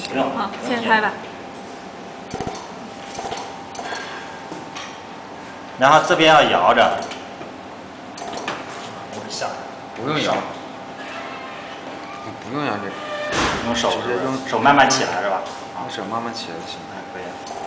起不。用。好，现在拍吧。然后这边要摇着，我下来，不用摇，不用摇这个，用手直接用手慢慢起来是吧？用手慢慢起来就行。哎，可以。